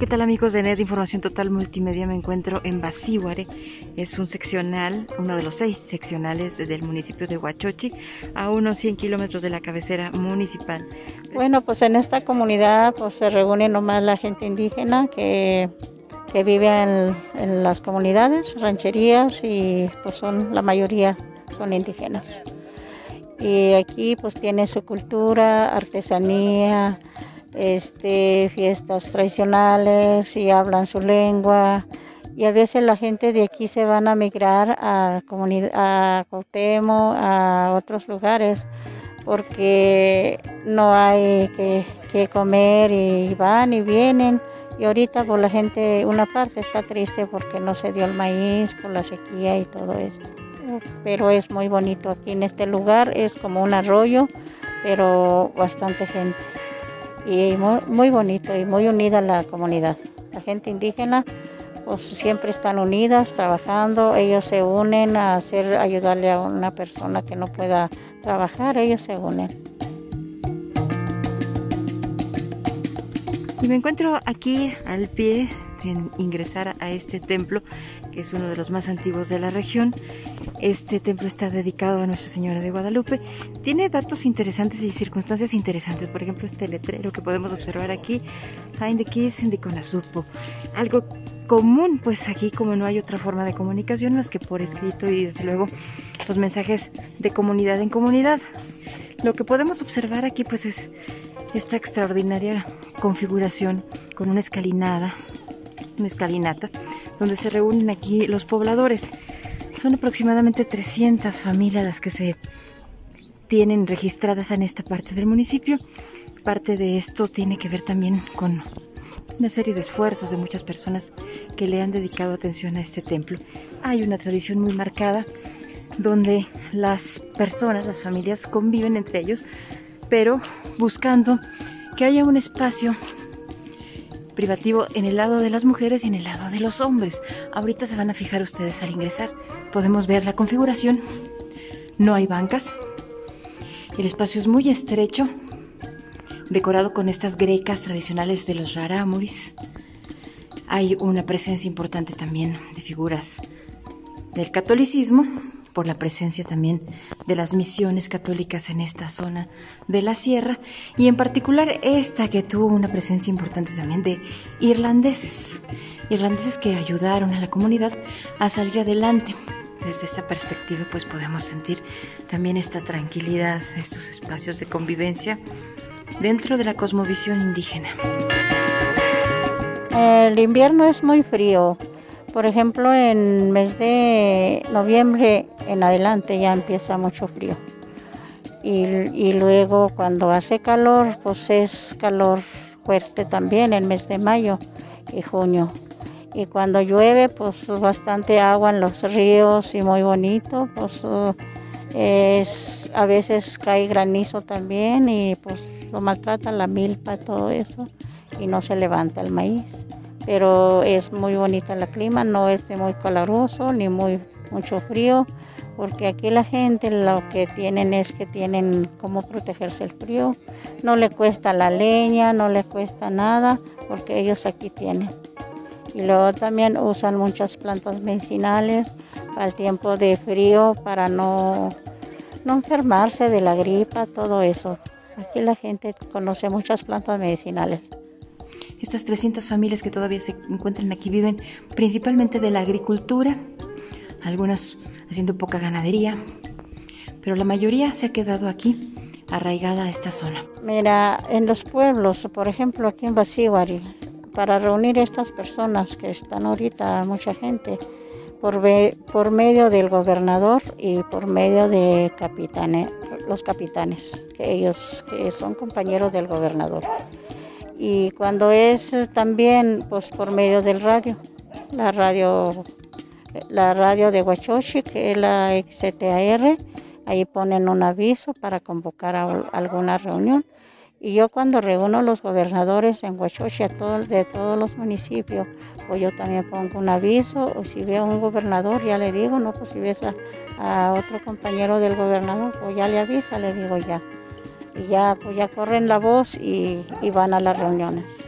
¿qué tal amigos de NET Información Total Multimedia? Me encuentro en Basíguare, es un seccional, uno de los seis seccionales del municipio de Huachochi, a unos 100 kilómetros de la cabecera municipal. Bueno, pues en esta comunidad pues se reúne nomás la gente indígena que, que vive en, en las comunidades, rancherías y pues son la mayoría son indígenas. Y aquí pues tiene su cultura, artesanía, este, fiestas tradicionales y hablan su lengua. Y a veces la gente de aquí se van a migrar a, a Cautemo, a otros lugares, porque no hay que, comer y van y vienen. Y ahorita por pues, la gente, una parte está triste porque no se dio el maíz por la sequía y todo esto. Pero es muy bonito aquí en este lugar, es como un arroyo, pero bastante gente y muy, bonito y muy unida la comunidad. La gente indígena pues siempre están unidas trabajando, ellos se unen a hacer ayudarle a una persona que no pueda trabajar, ellos se unen. Y me encuentro aquí al pie en ingresar a este templo, que es uno de los más antiguos de la región. Este templo está dedicado a Nuestra Señora de Guadalupe. Tiene datos interesantes y circunstancias interesantes. Por ejemplo, este letrero que podemos observar aquí, Find the Keys in the Conasupo. Algo común, pues aquí como no hay otra forma de comunicación más que por escrito y desde luego los mensajes de comunidad en comunidad. Lo que podemos observar aquí pues es esta extraordinaria configuración con una escalinada una escalinata, donde se reúnen aquí los pobladores. Son aproximadamente 300 familias las que se tienen registradas en esta parte del municipio. Parte de esto tiene que ver también con una serie de esfuerzos de muchas personas que le han dedicado atención a este templo. Hay una tradición muy marcada donde las personas, las familias conviven entre ellos, pero buscando que haya un espacio privativo en el lado de las mujeres y en el lado de los hombres. Ahorita se van a fijar ustedes al ingresar. Podemos ver la configuración. No hay bancas. El espacio es muy estrecho, decorado con estas grecas tradicionales de los rarámuris. Hay una presencia importante también de figuras del catolicismo por la presencia también de las misiones católicas en esta zona de la sierra y en particular esta que tuvo una presencia importante también de irlandeses, irlandeses que ayudaron a la comunidad a salir adelante. Desde esta perspectiva pues podemos sentir también esta tranquilidad, estos espacios de convivencia dentro de la cosmovisión indígena. El invierno es muy frío, por ejemplo, en mes de noviembre en adelante ya empieza mucho frío. Y, luego cuando hace calor, pues es calor fuerte también en mes de mayo y junio. Y cuando llueve, pues bastante agua en los ríos y muy bonito, pues es, a veces cae granizo también y pues lo maltratan la milpa, todo eso, y no se levanta el maíz pero es muy bonita el clima, no es muy caluroso ni muy mucho frío, porque aquí la gente lo que tienen es que tienen cómo protegerse el frío, no le cuesta la leña, no le cuesta nada, porque ellos aquí tienen. Y luego también usan muchas plantas medicinales al tiempo de frío para no, no enfermarse de la gripa, todo eso. Aquí la gente conoce muchas plantas medicinales. Estas 300 familias que todavía se encuentran aquí viven principalmente de la agricultura, algunas haciendo poca ganadería, pero la mayoría se ha quedado aquí, arraigada a esta zona. Mira, en los pueblos, por ejemplo aquí en Basíguari, para reunir estas personas que están ahorita, mucha gente, por, por medio del gobernador y por medio de capitanes, los capitanes, que ellos que son compañeros del gobernador y cuando es también pues por medio del radio, la radio la radio de Huachochi, que es la XTAR, ahí ponen un aviso para convocar a alguna reunión. Y yo cuando reúno los gobernadores en Huachochi de todos los municipios, pues yo también pongo un aviso, o si veo a un gobernador ya le digo, no, pues si ves a, a otro compañero del gobernador, pues ya le avisa, le digo ya y ya, pues ya corren la voz y, van a las reuniones.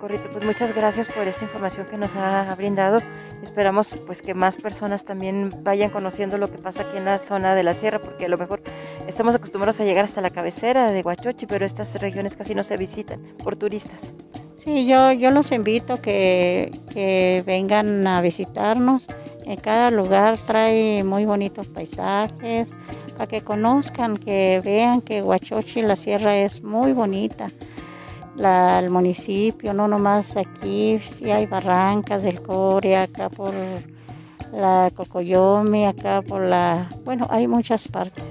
Socorrito, pues muchas gracias por esta información que nos ha brindado. Esperamos pues que más personas también vayan conociendo lo que pasa aquí en la zona de la sierra, porque a lo mejor estamos acostumbrados a llegar hasta la cabecera de Huachochi, pero estas regiones casi no se visitan por turistas. Sí, yo, yo los invito que, que vengan a visitarnos. En cada lugar trae muy bonitos paisajes, para que conozcan, que vean que Huachochi, la sierra es muy bonita la, el municipio, no nomás aquí, sí hay barrancas del Core, acá por la Cocoyomi, acá por la, bueno, hay muchas partes.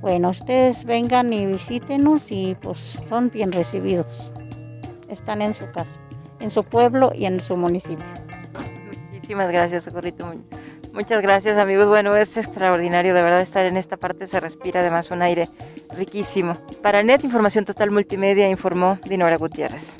Bueno, ustedes vengan y visítenos y pues son bien recibidos. Están en su casa, en su pueblo y en su municipio. Muchísimas gracias, Socorrito. Muchas gracias, amigos. Bueno, es extraordinario, de verdad, estar en esta parte. Se respira además un aire riquísimo. Para NET Información Total Multimedia informó Dinora Gutiérrez.